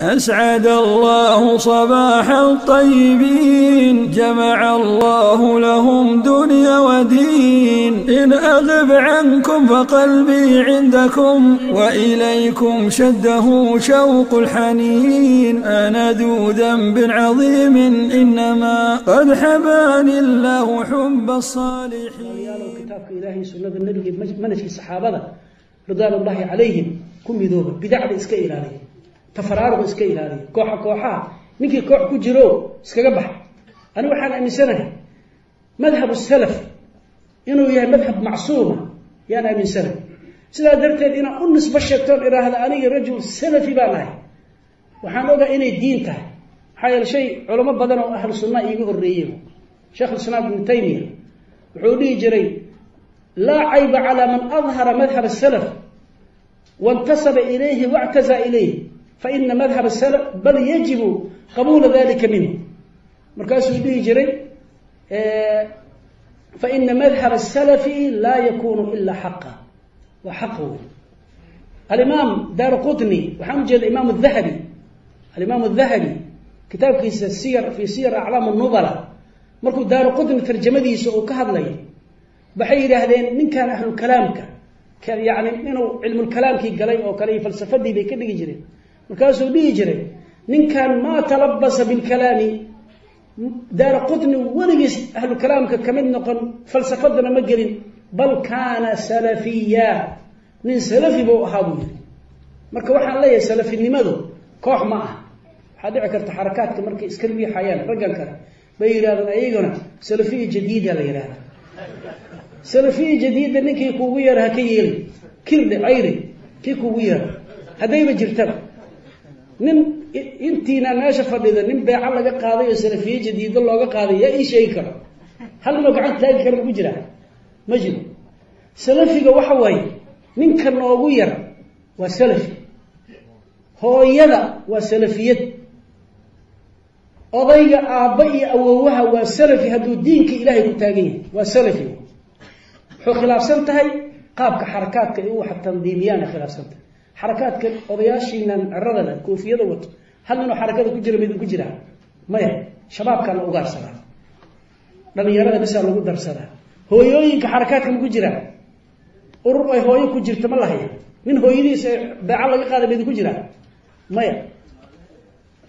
أسعد الله صباح الطيبين جمع الله لهم دنيا ودين. إن أغب عنكم فقلبي عندكم وإليكم شده شوق الحنين. أنا ذو ذنب عظيم إنما قد حباني الله حب الصالحين. kitaabka ilaahay sunnada nabiga manhajkii saxaabada ridwaan ullaahi calayhim ku midooba bidacda iska ilaaliya tafaraaruq iska ilaaliyo. kooxa kooxaha. ninkii koox ku jiro iskaga baxa. Anigu waxaan aaminsanahay madhabu salaf inuu yahay madhab macsuuma yaan aaminsanahay. Sidaa darteed inaan u nisbo sheegtoon idhaahda aniga rajul salafi baan ahay. Waxaan ogaa inay diin tahay. Maxaa yeele shay culamo badan oo ahlu sunnaha iiga horreeye sheekh lislaam ibnu taymiya wuxuu dhihi jiray laa cayba calaa man adhara madhab salaf wantasaba ilayhi wactazaa ilayhi faina madhab salaf bal yajibu qabuula dalika minhu markaasuu dhihi jiray faina madhab salafi laa yakunu ila xaqa waa xaq wey alimaam daar waxaan ujeeda imaam dahabi alimaam dahabi kitaabkiisa siyar fi siyar aclaam nubala markuu daaru qutni tarjamadiisa uu ka hadlay waxay yidhaahdeen ninkan ahlukalaamka yani inuu cilmulkalaamkii galay oo kale iyo falsafadii bay ka dhigi jireen markaasuu dhihi jiray ninkan maa talabasa bilkalaami. Daara qutni weligiis ahlukalaamka ka mid noqon falsafadana ma gelin. Bal kaana salafiya nin salafi buu ahaa buu yiri marka waxaan leeyahay salafinimadu koox ma ah waxaa dhici karta xarakaadka markay iska riixayaan raggan kale bay yidhahdeen ayagana salafiya jadiida la yidhahda salafiya jadiida ninkii kuugu yeera ha ka yeeli kirdhe cayri kii kuugu yeera haddayba jirtaba nin intiina meesha fadhida nin beeco laga qaaday oo salafiye jadiido looga qaaday yaa ii sheegi karo. Hal ninoo gacanta taagi kara maku jiraa? Ma jiro. Salafiga waxa waaye ninka noogu yar waa salafi. Hooyada waa salafiyad. Odayga aabba iyo awowaha waa salafi hadduu diinka ilaahay ku taagan yahay waa salafi. Wuxuu khilaafsan tahay qaabka xarakaadka ay u wax tandiimiyaan khilaafsan tahay xarakaadka odayaashiinan leh koofiyada wato hal ninoo xarakada ku jira midin ku jiraa maya shabaabkaa la ugaarsadaa dhalinyarada bisaa lagu darsadaa. Hooyooyinka xarakaadka ma ku jiraa urur ay hooyo ku jirta ma lahaya nin hooyadiis ay beeco laga qaada midin ku jiraa maya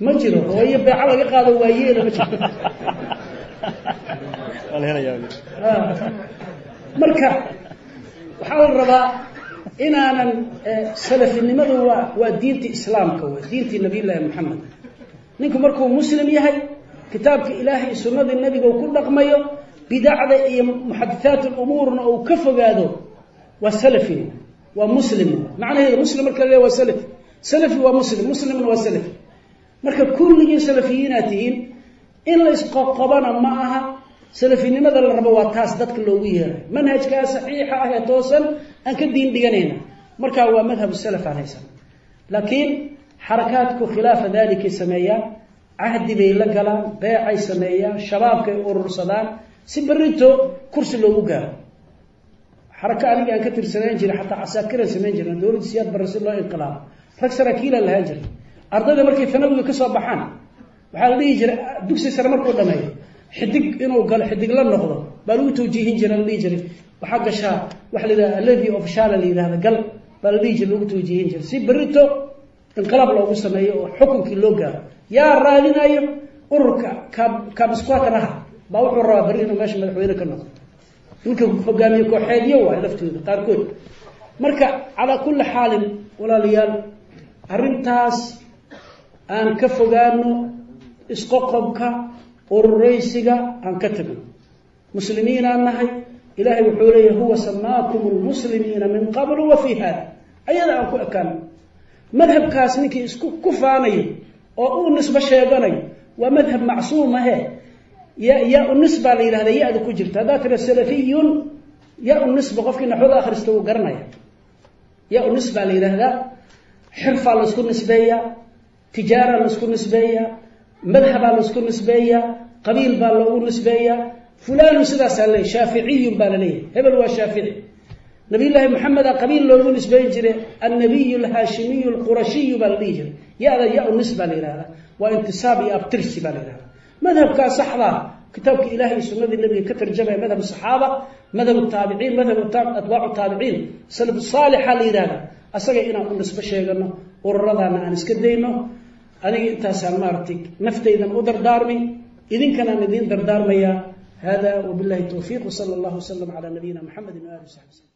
ma jiro. Hooyo beeco laga qaado waa yeela ma jirto marka waxaa la rabaa inaanan salafinimadu waa waa diinta islaamka w diintii nabiy llaahi moxamed ninku markuu muslim yahay kitaabka ilaahay sunnadii nebiga uu ku dhaqmayo bidacda iyo muxadithaat lumuurna uu ka fogaado waa salafin waa muslim. Macnaheedu muslim marka la waa salafi. Salafi waa muslim muslimna waa salafi. Marka kulligii salafiyiinaad tihiin in la isqoqobana ma aha salafinimada la rabo waa taas dadka loogu yeeray. Manhajkaa saxiixa ah ee toosan aan ka diin dhiganayna markaa waa madhab salaf aan haysan. Laakiin xarakaadku khilaafa dalikay sameeyaan. Cahdi bay la galaan beecay sameeyaan shabaabkay urursadaan. Si berito kursi loogu gaaro. Xaraka aniga aan ka tirsanayn jiray xataa casaakiran samayn jirna dowladda siyaad barre si loo inqilaabo. Rag saraakiilaan lahaan jiray. Ardayda markay tanawiga ka soo baxaan waxaa la dhihi jiray dugsi sare markuu dhameeyo xidig inuu galo xidig la noqdo baa lagu tawjiihin jira la dhihi jiray. Waxaa gashaa waxa la yidhaha aladi ofshaala la yidhahda gal baa la dhihi jira lagu tawjiihin jiray. Si berito inqilaab loogu sameeyo oo xukunkii loo gaaro. Yaa raadinayo ururka kabisquatanaha baa wuxuu rabaa berri inuu meesha madaxweyne ka noqdo. Ninka hogaamiye kooxeedyo waay laftooda qaarkood. Marka calaa kulli xaalin walaalayaal arrintaas aan ka fogaano isqoqobka ururaysiga aan ka tagno muslimiinaan nahay ilaahay wuxuu leeyahy huwa samaakum lmuslimiina min qablu wa fii hada ayada aan ku ekaano. Madhabkaas ninkii isku ku faanayo oo u nisbo sheeganayo waa madhab macsuum ahe ya yaa u nisbaa la yidhahda ya-da ku jirta. Haddaa tira salafiyun. Yaa u nisba qofkii naxwada akhrista wuu garanaya. Yaa u nisbaa la yidhaahdaa xirfaa la isku nisbeeyaa tijaara la isku nisbeeyaa madhabaa la isku nisbeeyaa قبيل بان لو فلان سدا سالي شافعي بان لي هبل هو شافعي. نبي الله محمد قبيل لو نسبيا جري النبي الهاشمي القرشي بان يا ذا يا النسبة لنا وانتساب يا أبترسي بان لنا مذهب كاسحرا كتابك إلهي سنة النبي كثر جمع مذهب الصحابة مذهب التابعين مذهب أتباع التابعين. سلف صالح لنا أسأل إلى النسبة شيخنا ورضا ان اسكدينه أنا أنت سامارتك نفتي إذا مدر دارمي. Idinkanaan idiin dardaarmayaa hada wabillahi towfiiq wsala allahu wasalam calaa nabiyina muxamedi waali w saxbi slm